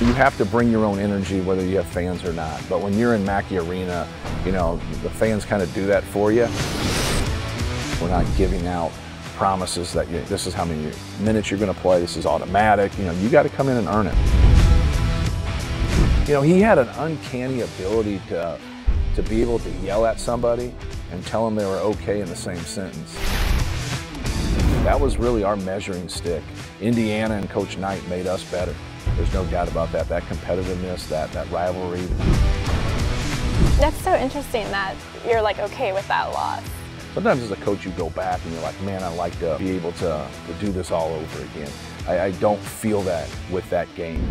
you have to bring your own energy whether you have fans or not. But when you're in Mackey Arena, you know, the fans kind of do that for you. We're not giving out promises that you, this is how many minutes you're going to play, this is automatic. You know, you got to come in and earn it. You know, he had an uncanny ability to, to be able to yell at somebody and tell them they were okay in the same sentence. That was really our measuring stick. Indiana and Coach Knight made us better. There's no doubt about that. That competitiveness, that, that rivalry. That's so interesting that you're like okay with that loss. Sometimes as a coach you go back and you're like, man, I'd like to be able to, to do this all over again. I, I don't feel that with that game.